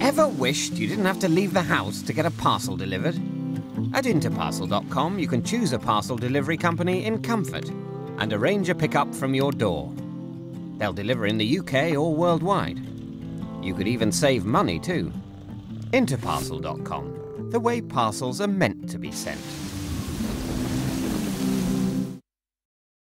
Ever wished you didn't have to leave the house to get a parcel delivered? At interparcel.com, you can choose a parcel delivery company in comfort and arrange a pickup from your door. They'll deliver in the UK or worldwide. You could even save money too. Interparcel.com, the way parcels are meant to be sent.